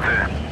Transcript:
roboty.